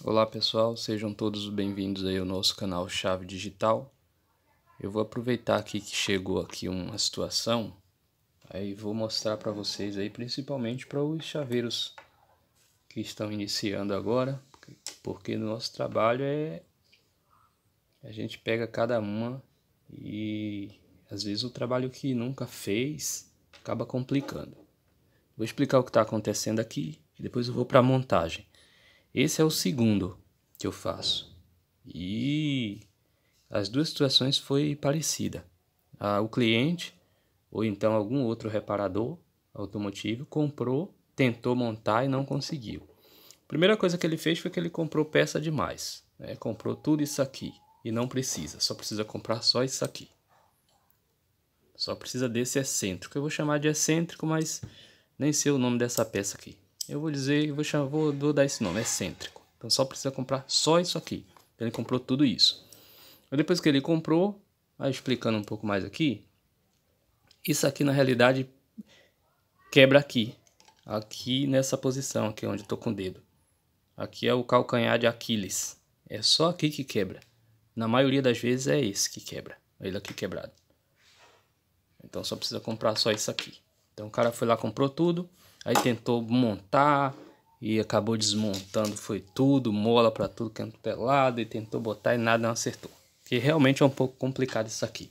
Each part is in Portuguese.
Olá pessoal, sejam todos bem-vindos aí ao nosso canal Chave Digital. Eu vou aproveitar aqui que chegou aqui uma situação, aí vou mostrar para vocês aí, principalmente para os chaveiros que estão iniciando agora, porque no nosso trabalho é a gente pega cada uma e às vezes o trabalho que nunca fez acaba complicando. Vou explicar o que está acontecendo aqui e depois eu vou para a montagem. Esse é o segundo que eu faço. E as duas situações foi parecida. Ah, o cliente ou então algum outro reparador automotivo comprou, tentou montar e não conseguiu. A primeira coisa que ele fez foi que ele comprou peça demais. Né? Comprou tudo isso aqui e não precisa, só precisa comprar só isso aqui. Só precisa desse excêntrico. Eu vou chamar de excêntrico, mas nem sei o nome dessa peça aqui eu vou dizer, vou, chamar, vou, vou dar esse nome, excêntrico. Então só precisa comprar só isso aqui. Ele comprou tudo isso. Depois que ele comprou, aí explicando um pouco mais aqui, isso aqui na realidade quebra aqui. Aqui nessa posição, aqui onde estou com o dedo. Aqui é o calcanhar de Aquiles. É só aqui que quebra. Na maioria das vezes é esse que quebra. Ele aqui quebrado. Então só precisa comprar só isso aqui. Então o cara foi lá, comprou tudo. Aí tentou montar e acabou desmontando, foi tudo, mola para tudo canto é pelado e tentou botar e nada não acertou. Que realmente é um pouco complicado isso aqui.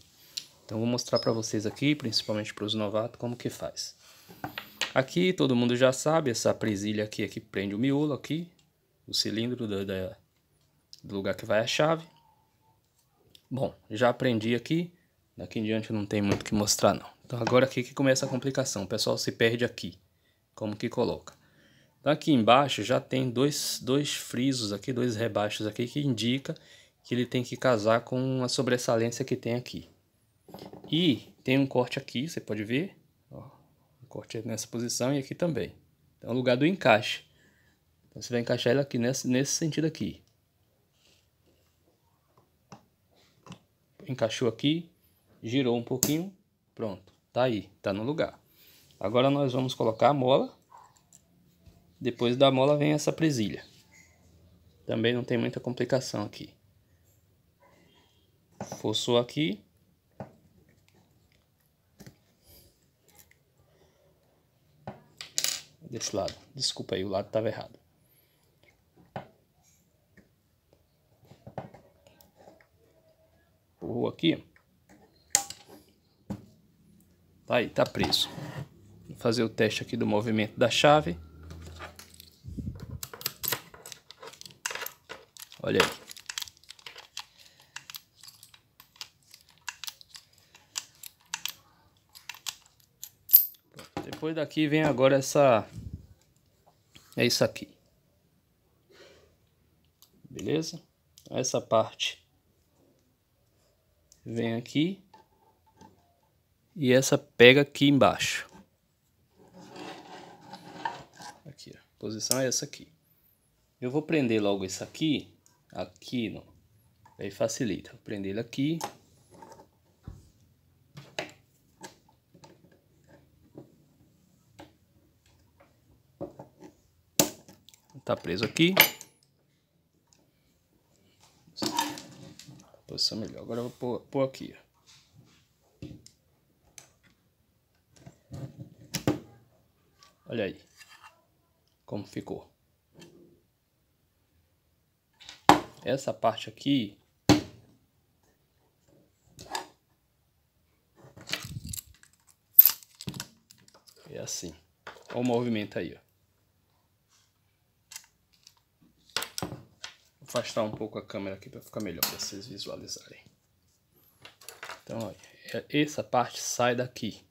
Então vou mostrar para vocês aqui, principalmente para os novatos, como que faz. Aqui todo mundo já sabe, essa presilha aqui é que prende o miolo aqui, o cilindro do, do lugar que vai a chave. Bom, já aprendi aqui, daqui em diante não tem muito o que mostrar não. Então agora aqui que começa a complicação, o pessoal se perde aqui como que coloca. Então aqui embaixo já tem dois, dois frisos aqui, dois rebaixos aqui que indica que ele tem que casar com a sobressalência que tem aqui. E tem um corte aqui, você pode ver, ó, um corte nessa posição e aqui também. Então é o lugar do encaixe. Então você vai encaixar ele aqui nesse, nesse sentido aqui. Encaixou aqui, girou um pouquinho, pronto, tá aí, tá no lugar. Agora nós vamos colocar a mola. Depois da mola vem essa presilha. Também não tem muita complicação aqui. Forçou aqui. Desse lado. Desculpa aí, o lado estava errado. Empurrou aqui. Tá aí, tá preso fazer o teste aqui do movimento da chave. Olha aí. Depois daqui vem agora essa... É isso aqui. Beleza? Essa parte vem aqui e essa pega aqui embaixo. Posição é essa aqui. Eu vou prender logo isso aqui, aqui, não. Aí facilita. Vou prender ele aqui. Tá preso aqui. Posição melhor. Agora eu vou pôr, pôr aqui, ó. Olha aí como ficou. Essa parte aqui é assim. Olha o movimento aí, ó. Vou afastar um pouco a câmera aqui para ficar melhor para vocês visualizarem. Então, olha, essa parte sai daqui.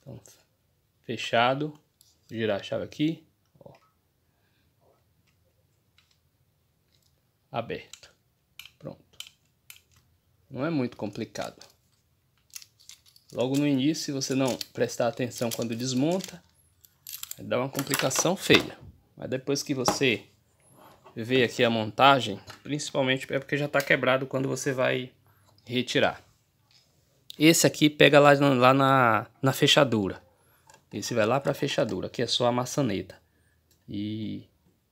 Então, fechado girar a chave aqui, ó. Aberto, pronto. Não é muito complicado. Logo no início, se você não prestar atenção quando desmonta, dá uma complicação feia. Mas depois que você vê aqui a montagem, principalmente é porque já está quebrado quando você vai retirar. Esse aqui pega lá, lá na, na fechadura. Esse vai lá para a fechadura, aqui é só a maçaneta e,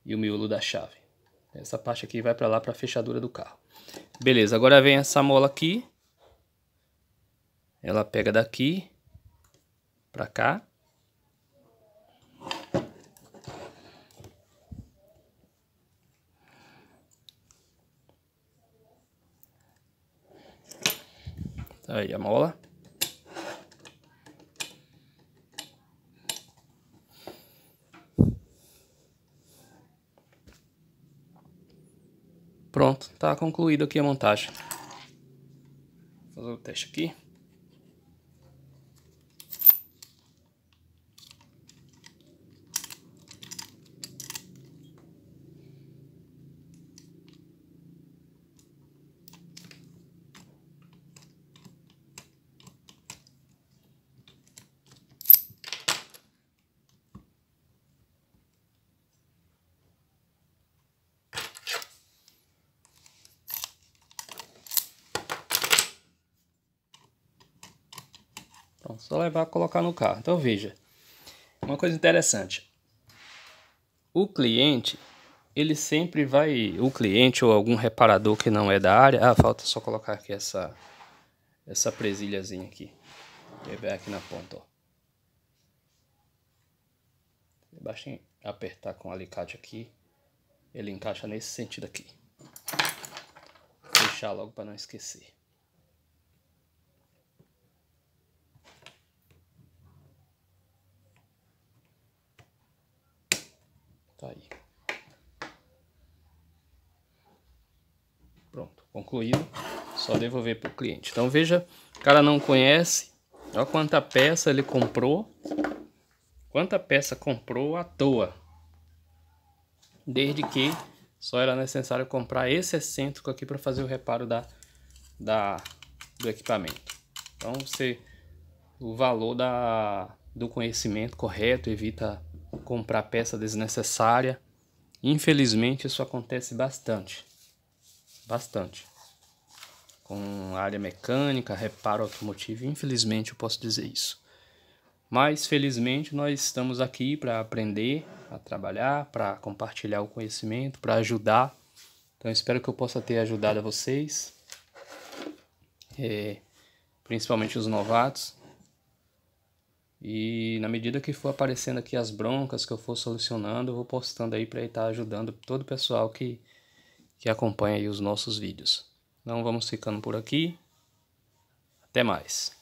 e o miolo da chave. Essa parte aqui vai para lá para a fechadura do carro. Beleza, agora vem essa mola aqui. Ela pega daqui para cá. Aí a mola. Pronto, tá concluído aqui a montagem. Vou fazer o teste aqui. Só levar colocar no carro. Então veja, uma coisa interessante. O cliente, ele sempre vai, o cliente ou algum reparador que não é da área, ah, falta só colocar aqui essa essa presilhazinha aqui. E aqui na ponta, ó. Basta apertar com o alicate aqui, ele encaixa nesse sentido aqui. Fechar logo para não esquecer. Tá aí. Pronto, concluído. Só devolver para o cliente. Então veja, o cara não conhece. Olha quanta peça ele comprou. Quanta peça comprou à toa. Desde que só era necessário comprar esse excêntrico aqui para fazer o reparo da, da, do equipamento. Então você o valor da, do conhecimento correto evita comprar peça desnecessária. Infelizmente isso acontece bastante. Bastante. Com área mecânica, reparo automotivo, infelizmente eu posso dizer isso. Mas felizmente nós estamos aqui para aprender, a trabalhar, para compartilhar o conhecimento, para ajudar. Então espero que eu possa ter ajudado a vocês, é, principalmente os novatos. E na medida que for aparecendo aqui as broncas que eu for solucionando, eu vou postando aí para estar ajudando todo o pessoal que, que acompanha aí os nossos vídeos. Então vamos ficando por aqui. Até mais.